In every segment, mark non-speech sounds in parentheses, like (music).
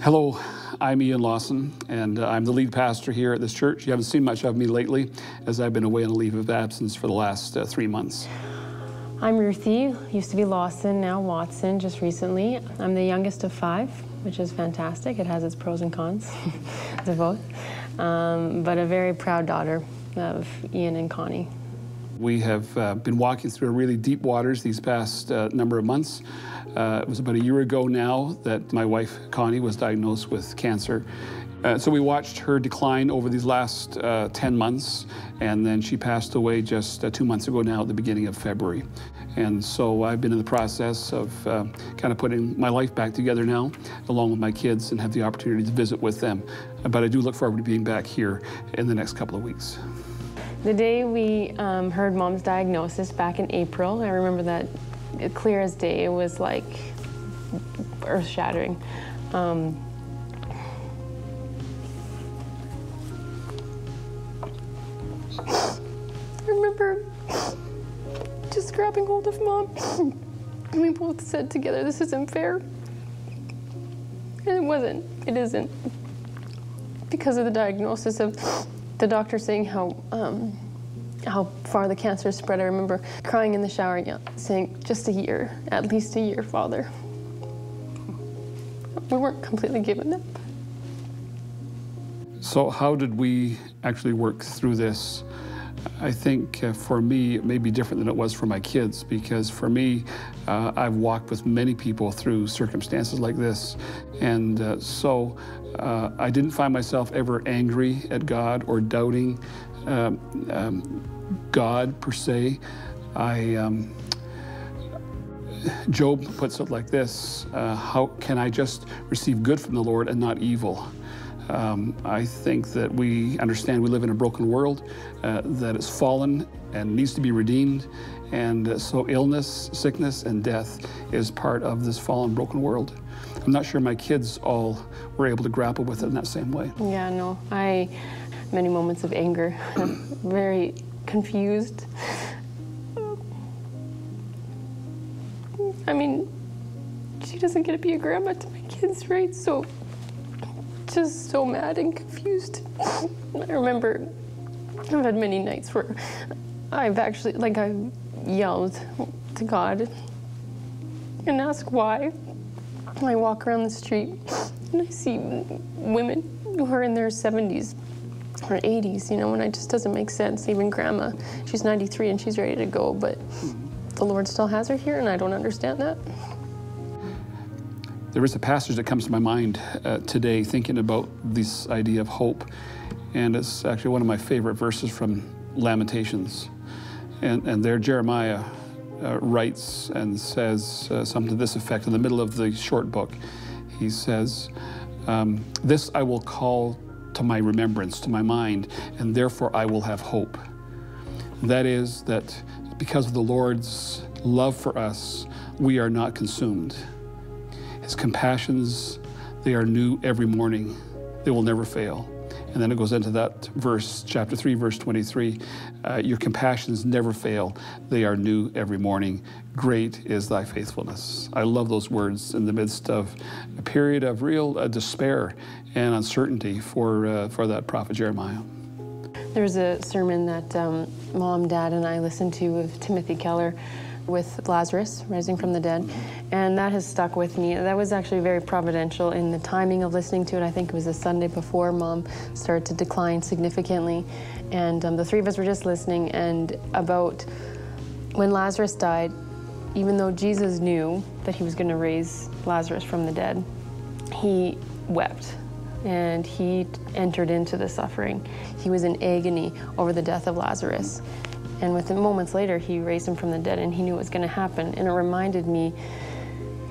Hello, I'm Ian Lawson, and uh, I'm the lead pastor here at this church. You haven't seen much of me lately, as I've been away on a leave of absence for the last uh, three months. I'm Ruthie, used to be Lawson, now Watson, just recently. I'm the youngest of five, which is fantastic. It has its pros and cons (laughs) to both. Um, but a very proud daughter of Ian and Connie. We have uh, been walking through really deep waters these past uh, number of months. Uh, it was about a year ago now that my wife Connie was diagnosed with cancer. Uh, so we watched her decline over these last uh, 10 months, and then she passed away just uh, two months ago now at the beginning of February. And so I've been in the process of kind of putting my life back together now, along with my kids, and have the opportunity to visit with them. But I do look forward to being back here in the next couple of weeks. The day we um, heard mom's diagnosis back in April, I remember that clear as day. It was like earth shattering. Um, I remember just grabbing hold of mom. and we both said together, this isn't fair. And it wasn't. It isn't. Because of the diagnosis of the doctor saying how um, how far the cancer spread. I remember crying in the shower, saying, "Just a year, at least a year, Father." We weren't completely given up. So, how did we actually work through this? I think uh, for me, it may be different than it was for my kids because for me, uh, I've walked with many people through circumstances like this. And uh, so uh, I didn't find myself ever angry at God or doubting um, um, God per se. I, um, Job puts it like this uh, How can I just receive good from the Lord and not evil? Um, I think that we understand we live in a broken world, uh, that it's fallen and needs to be redeemed. And uh, so, illness, sickness, and death is part of this fallen, broken world. I'm not sure my kids all were able to grapple with it in that same way. Yeah, no. I, many moments of anger, (coughs) very confused. I mean, she doesn't get to be a grandma to my kids, right? So just so mad and confused. I remember I've had many nights where I've actually, like, I yelled to God and asked why. I walk around the street and I see women who are in their 70s or 80s, you know, and it just doesn't make sense. Even grandma, she's 93 and she's ready to go, but the Lord still has her here, and I don't understand that. There is a passage that comes to my mind uh, today thinking about this idea of hope, and it's actually one of my favorite verses from Lamentations. And, and there, Jeremiah uh, writes and says uh, something to this effect in the middle of the short book. He says, um, This I will call to my remembrance, to my mind, and therefore I will have hope. That is, that because of the Lord's love for us, we are not consumed. His compassions, they are new every morning. They will never fail. And then it goes into that verse, chapter 3, verse 23. Uh, Your compassions never fail. They are new every morning. Great is thy faithfulness. I love those words in the midst of a period of real uh, despair and uncertainty for, uh, for that prophet Jeremiah. There's a sermon that um, mom, dad, and I listened to of Timothy Keller with Lazarus rising from the dead, and that has stuck with me. That was actually very providential in the timing of listening to it. I think it was the Sunday before mom started to decline significantly, and um, the three of us were just listening. And about when Lazarus died, even though Jesus knew that he was going to raise Lazarus from the dead, he wept and he entered into the suffering. He was in agony over the death of Lazarus. And within moments later, he raised him from the dead and he knew it was going to happen. And it reminded me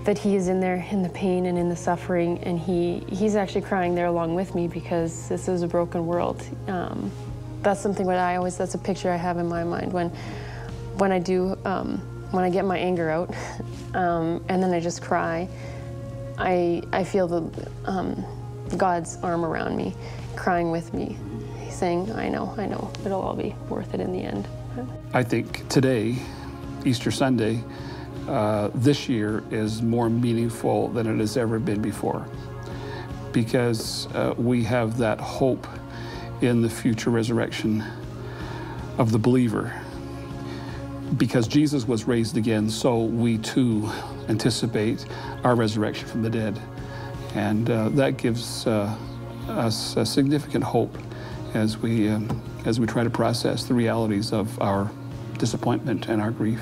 that he is in there in the pain and in the suffering and he, he's actually crying there along with me because this is a broken world. Um, that's something that I always, that's a picture I have in my mind when, when I do, um, when I get my anger out (laughs) um, and then I just cry, I, I feel the, um, God's arm around me, crying with me, saying, I know, I know, it'll all be worth it in the end. I think today, Easter Sunday, uh, this year is more meaningful than it has ever been before. because uh, we have that hope in the future resurrection of the believer. Because Jesus was raised again, so we too anticipate our resurrection from the dead. And uh, that gives uh, us a significant hope as we, um, as we try to process the realities of our disappointment and our grief.